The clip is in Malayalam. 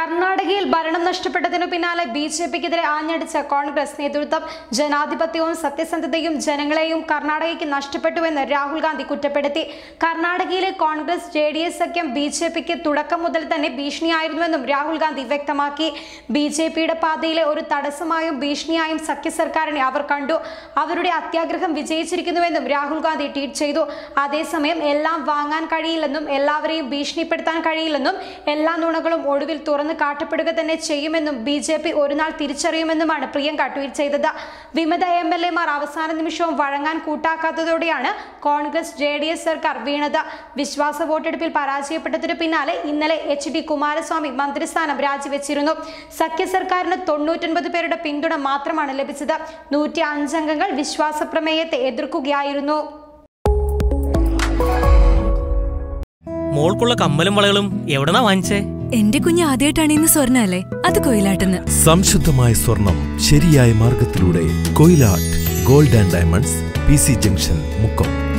കർണാടകയിൽ ഭരണം നഷ്ടപ്പെട്ടതിനു പിന്നാലെ ബി ജെ പിക്കെതിരെ ആഞ്ഞടിച്ച കോൺഗ്രസ് നേതൃത്വം ജനാധിപത്യവും സത്യസന്ധതയും ജനങ്ങളെയും കർണാടകയ്ക്ക് നഷ്ടപ്പെട്ടുവെന്ന് രാഹുൽ ഗാന്ധി കുറ്റപ്പെടുത്തി. കർണാടകയിലെ കോൺഗ്രസ് ജെ ഡി എസ് സഖ്യം ബി ജെ പിക്ക് തുടക്കം മുതൽ തന്നെ ഭീഷണിയായിരുന്നുവെന്നും രാഹുൽ ഗാന്ധി വ്യക്തമാക്കി. ബി ജെ പിയുടെ പാതയിലെ ഒരു തടസ്സമായും ഭീഷണിയായും സഖ്യ സർക്കാരിനെ അവർ കണ്ടു. അവരുടെ അത്യാഗ്രഹം വിജയിച്ചിരിക്കുന്നുവെന്നും രാഹുൽ ഗാന്ധി ട്വീറ്റ് ചെയ്തു. അതേസമയം എല്ലാം വാങ്ങാൻ കഴിയില്ലെന്നും എല്ലാവരെയും ഭീഷണിപ്പെടുത്താൻ കഴിയില്ലെന്നും എല്ലാ നുണകളും ഒടുവിൽ തുറന്നു കാട്ടപ്പെടുക തന്നെ ചെയ്യുമെന്നും ബി ജെ പി ഒരു നാൾ തിരിച്ചറിയുമെന്നുമാണ് പ്രിയങ്ക ട്വീറ്റ് ചെയ്തത്. വിമത എം എൽ എമാർ അവസാന നിമിഷവും വഴങ്ങാൻ കൂട്ടാക്കാത്തതോടെയാണ് കോൺഗ്രസ് ജെ ഡി എസ് സർക്കാർ വീണത്. വിശ്വാസ വോട്ടെടുപ്പിൽ പരാജയപ്പെട്ടതിനു പിന്നാലെ ഇന്നലെ എച്ച് ഡി കുമാരസ്വാമി മന്ത്രിസ്ഥാനം രാജിവെച്ചിരുന്നു. സഖ്യ സർക്കാരിന് തൊണ്ണൂറ്റൊൻപത് പേരുടെ പിന്തുണ മാത്രമാണ് ലഭിച്ചത്. നൂറ്റി അഞ്ചംഗങ്ങൾ വിശ്വാസ പ്രമേയത്തെ എതിർക്കുകയായിരുന്നു. മോൾക്കുള്ള കമ്മലും വളകളും എവിടെന്നാ വാങ്ങിച്ചേ? എന്റെ കുഞ്ഞ് ആദ്യമായിട്ടാണ് ഇന്ന് സ്വർണ അല്ലേ? അത് കൊയിലാട്ടെന്ന്. സംശുദ്ധമായ സ്വർണം ശരിയായ മാർഗത്തിലൂടെ Koyilat gold and diamonds P C junction Mukkam.